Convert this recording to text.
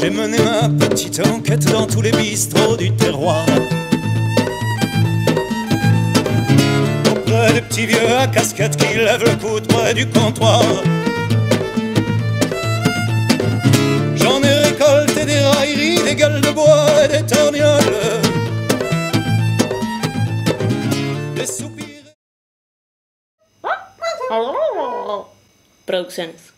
J'ai mené ma petite enquête dans tous les bistrots du terroir. Auprès des petits vieux à casquette qui lèvent le coude près du comptoir. J'en ai récolté des railleries, des gueules de bois et des Producciones.